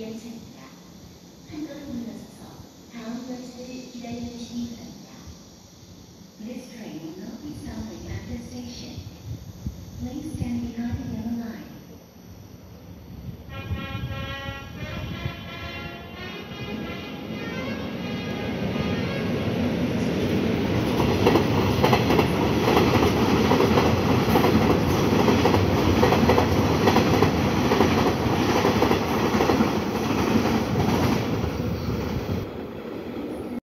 열차입니다. 한걸음 물러서서 다음 열차를 기다려주시기 바랍니다. This train will be stopping at the station. Please stand behind